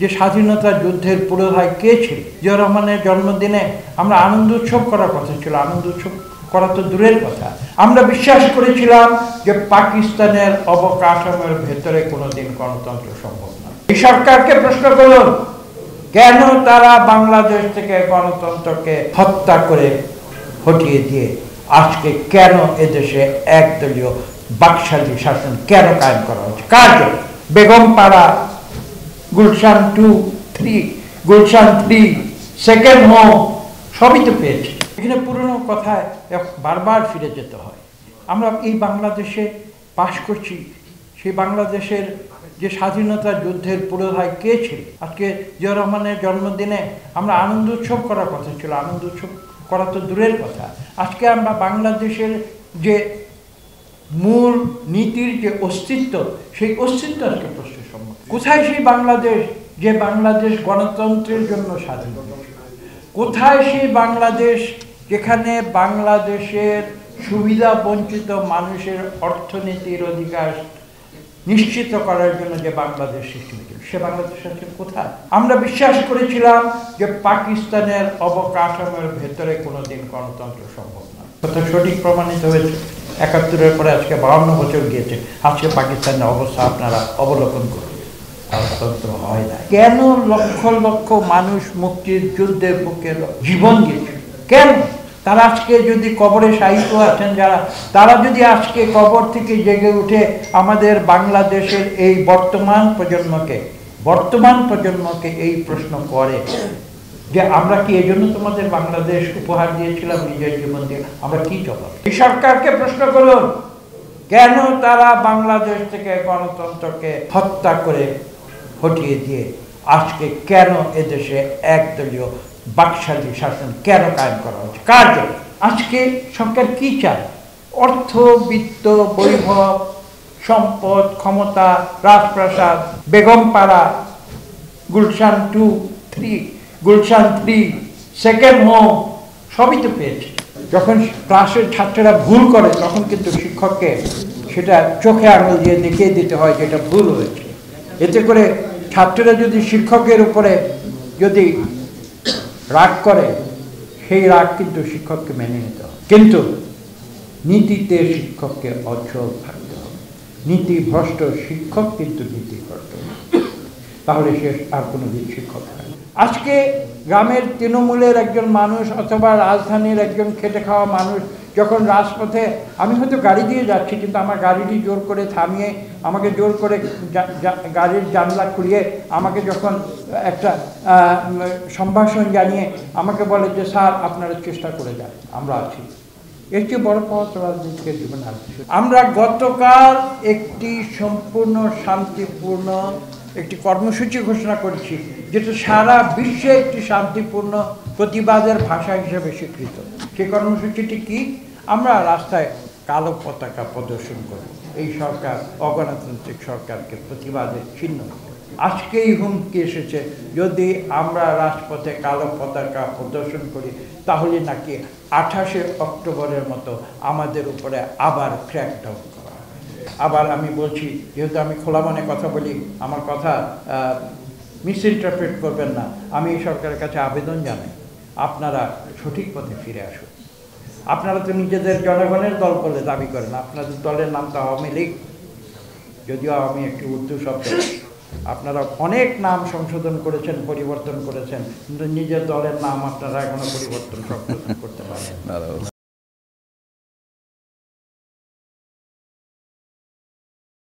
যে স্বাধীনতা যুদ্ধের পুরোধায় কে ছিল? জিয়া রহমানের জন্মদিনে আমরা আনন্দ উৎসব করার কথা ছিল, আনন্দ উৎসব করা তো দূরের কথা। আমরা বিশ্বাস করেছিলাম যে পাকিস্তানের অবকাঠামোর ভেতরে কোনোদিন গণতন্ত্র সম্ভব না এই সরকারকে প্রশ্ন করুন, কেন তারা বাংলাদেশ থেকে গণতন্ত্রকে হত্যা করে হটিয়ে দিয়ে আজকে কেন এদেশে একদলীয় বাকশালী শাসন কেন কায়েম করা হচ্ছে? কার Begum Para Gulshan two three, Gulshan three, second home, সবই তো পেয়েছে। এখানে পুরনো কথায় বারবার ফিরে যেতে হয়। আমরা এই বাংলাদেশে বাস করছি। সেই বাংলাদেশের যে স্বাধীনতা যুদ্ধের পুরোধায় কে ছিল? আজকে জিয়া রহমানের জন্মদিনে আমরা আনন্দ উৎসব করার কথা ছিল। আনন্দ উৎসব করা তো দূরের কথা। আজকে আমরা বাংলাদেশের যে মূল নীতির যে অস্তিত্ব, সেই অস্তিত্ব আজকে প্রশ্নের সম্মুখীন। কোথায় সেই বাংলাদেশ যে বাংলাদেশ গণতন্ত্রের জন্য স্বাধীন? কোথায় সেই বাংলাদেশ যেখানে বাংলাদেশের সুবিধা বঞ্চিত মানুষের অর্থনীতির অধিকার নিশ্চিত করার জন্য যে বাংলাদেশ সৃষ্টি হয়েছিল, সে বাংলাদেশ আজকে কোথায়? আমরা বিশ্বাস করেছিলাম যে পাকিস্তানের অবকাঠামোর ভেতরে কোনোদিন গণতন্ত্র সম্ভব না কথা সঠিক প্রমাণিত হয়েছে। একাত্তরের পরে আজকে বাহান্ন বছর গিয়েছে। আজকে পাকিস্তানের অবস্থা আপনারা অবলোকন করুন। গণতন্ত্র হয় না কেন লক্ষ লক্ষ মানুষ মুক্তির যুদ্ধের বুকে জীবন দিয়েছে কেন? তারা আজকে যদি কবরে সাহিত্য আছেন যারা, তারা যদি আজকে কবর থেকে জেগে উঠে আমাদের বাংলাদেশের এই বর্তমান প্রজন্মকে বর্তমান প্রজন্মকে এই প্রশ্ন করে যে আমরা কি এই জন্য তোমাদের বাংলাদেশ উপহার দিয়েছিলাম নিজের জীবন দিয়ে? আমরা কি জবাব? এই সরকারকে প্রশ্ন করুন, কেন তারা বাংলাদেশ থেকে গণতন্ত্রকে হত্যা করে হটিয়ে দিয়ে আজকে কেন এদেশে একদলীয় বাকশালী শাসন কেন কায়েম করা হচ্ছে কার আজকে সরকার কি চায়? অর্থ, বিত্ত বৈভব সম্পদ, ক্ষমতা, রাজপ্রাসাদ, Begumpara, Gulshan two three Gulshan three second home সবই তো পেয়েছে। যখন ক্লাসের ছাত্ররা ভুল করে, তখন কিন্তু শিক্ষককে সেটা চোখে আঙুল দিয়ে দেখিয়ে দিতে হয় যে এটা ভুল হয়েছে। এতে করে ছাত্ররা যদি শিক্ষকের উপরে যদি রাগ করে, সেই রাগ কিন্তু শিক্ষককে মেনে নিতে হবে। কিন্তু নীতিতে শিক্ষককে অচল থাকতে হবে। নীতি ভ্রষ্ট শিক্ষক কিন্তু নীতি তাহলে সে আর কোনো দিন শিক্ষক হয় আজকে গ্রামের তৃণমূলের একজন মানুষ অথবা রাজধানীর একজন খেটে খাওয়া মানুষ যখন রাজপথে, আমি হয়তো গাড়ি দিয়ে যাচ্ছি, কিন্তু আমার গাড়িটি জোর করে থামিয়ে, আমাকে জোর করে গাড়ির জানলা খুলিয়ে আমাকে যখন একটা সম্ভাষণ জানিয়ে আমাকে বলে যে, স্যার, আপনারা চেষ্টা করে যান, আমরা আছি। এর চেয়ে বড় পাওয়া তো রাজনীতিকের জীবন আমরা গতকাল একটি সম্পূর্ণ শান্তিপূর্ণ একটি কর্মসূচি ঘোষণা করেছি, যেটা সারা বিশ্বে একটি শান্তিপূর্ণ প্রতিবাদের ভাষা হিসেবে স্বীকৃত। সেই কর্মসূচিটি কি? আমরা রাস্তায় কালো পতাকা প্রদর্শন করব। এই সরকার অগণতান্ত্রিক সরকারকে প্রতিবাদের চিহ্ন। আজকেই হুমকি এসেছে, যদি আমরা রাজপথে কালো পতাকা প্রদর্শন করি, তাহলে নাকি আঠাশে অক্টোবরের মতো আমাদের উপরে আবার ক্র্যাকডাউন আবার আমি বলছি, যেহেতু আমি খোলা মনে কথা বলি, আমার কথা মিস ইন্টারপ্রেট করবেন না। আমি এই সরকারের কাছে আবেদন জানাই, আপনারা সঠিক পথে ফিরে আসুন। আপনারা তো নিজেদের জনগণের দল বলে দাবি করেন, আপনাদের দলের নাম তো আওয়ামী লীগ। যদিও আমি একটি উর্দু শব্দ আপনারা অনেক নাম সংশোধন করেছেন, পরিবর্তন করেছেন, কিন্তু নিজের দলের নাম আপনারা এখনও পরিবর্তন, সংশোধন করতে পারেন